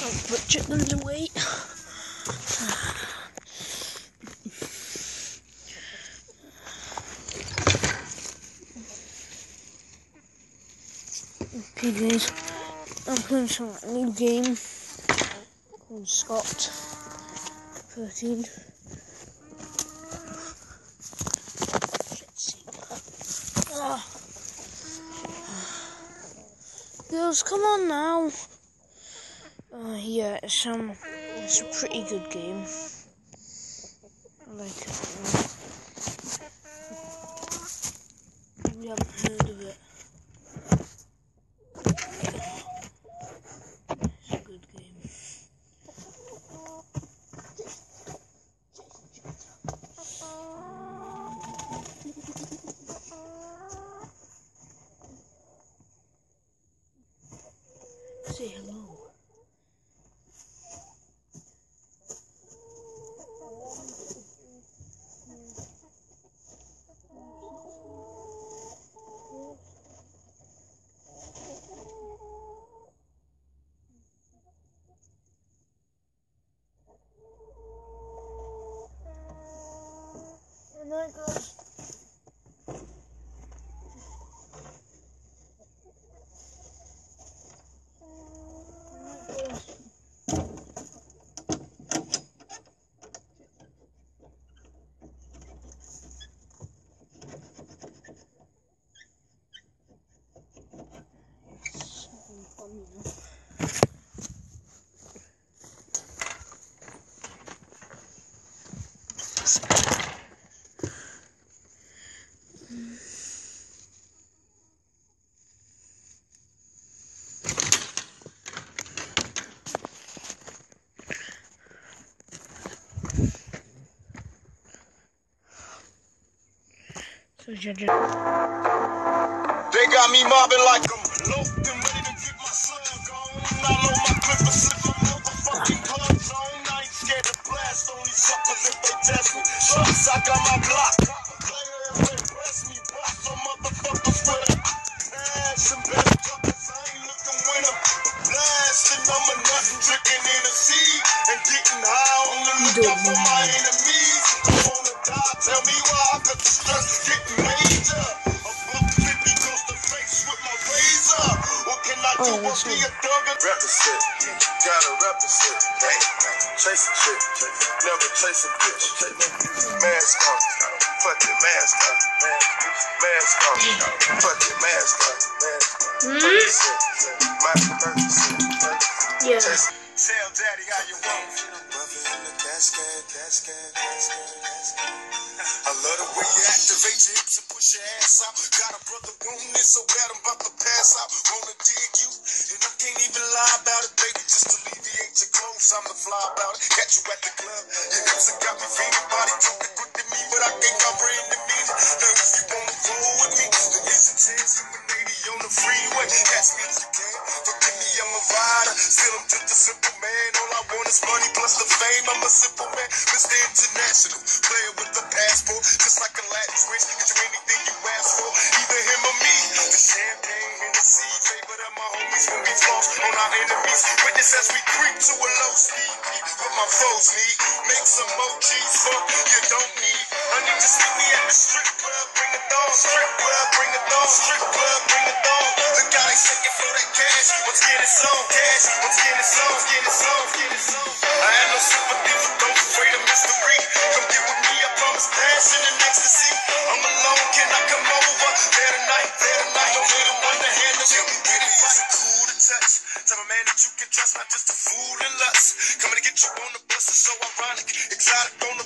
Don't put chickens away. Okay guys, I'm playing some new game called Scott 13. Come on now. Uh, yeah, it's um, it's a pretty good game. Like 这也 They got me mobbing like I'm loafed suckers I got my block. Player if they press me, bust some motherfuckers with a passion. Better tuckers, I ain't looking them. Blasting, I'm a drinking in the sea and the tell me why, the stress getting. A to face my razor. What can I do Oh, be a thug? Rep the shit, gotta rep the shit. Chase a chick, never chase a bitch. Mask on, fuck it, mask on. Mask on, fuck it, mask on. Hmm? Mask on. Yeah. Tell daddy how you want. Activate your hips and push your ass out. Got a brother it so bad I'm about to pass out. Wanna dig you, and I can't even lie about it, baby. Just alleviate your clothes, I'm the fly about it. Catch you at the club, your hips have got me feeling. Body Still, I'm just a simple man. All I want is money plus the fame. I'm a simple man, Mr. International. Player with the passport, just like a Latin switch. Get you anything you ask for, either him or me. The champagne and the sea, favorite of my homies when we floss on our enemies. Witness as we creep to a low speed. What my foes need. Make some more cheese, fuck you don't need. I need to meet me at the strip club, thong. Strip club, bring a thong. Strip club, bring a thong. The guy ain't shaking for that cash. Let's get it on cash. Let's get it on, get it on, get it on. I have no sympathy for those afraid of mystery. Come get with me, I promise passion and ecstasy. I'm alone, can I come over? There tonight, there tonight. Don't a one to handle you. Get it right. Cool to touch. Type of man that you can trust, not just a fool and lust. Coming to get you on the bus is so ironic. Exotic on the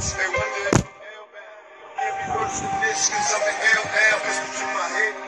They wonder if I'm hell bound. Every person this, cause I'm hell bound. Cause you my head.